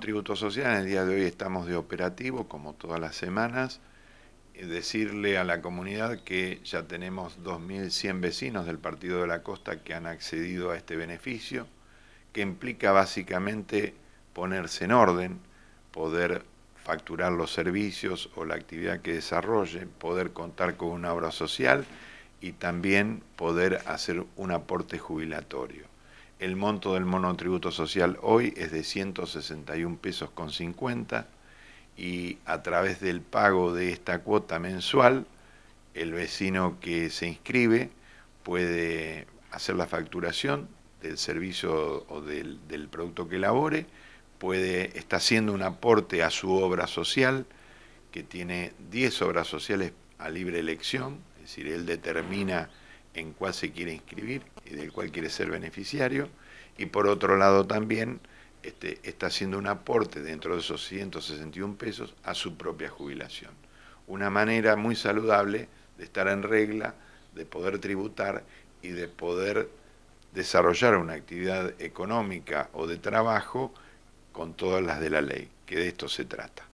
monotributo social, en el día de hoy estamos de operativo, como todas las semanas, decirle a la comunidad que ya tenemos 2.100 vecinos del Partido de la Costa que han accedido a este beneficio, que implica básicamente ponerse en orden, poder facturar los servicios o la actividad que desarrolle, poder contar con una obra social y también poder hacer un aporte jubilatorio. El monto del monotributo social hoy es de 161 pesos con 50 y a través del pago de esta cuota mensual, el vecino que se inscribe puede hacer la facturación del servicio o del, del producto que elabore, puede, está haciendo un aporte a su obra social, que tiene 10 obras sociales a libre elección, es decir, él determina en cuál se quiere inscribir y del cual quiere ser beneficiario, y por otro lado también este, está haciendo un aporte dentro de esos 161 pesos a su propia jubilación. Una manera muy saludable de estar en regla, de poder tributar y de poder desarrollar una actividad económica o de trabajo con todas las de la ley, que de esto se trata.